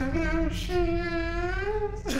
There she is.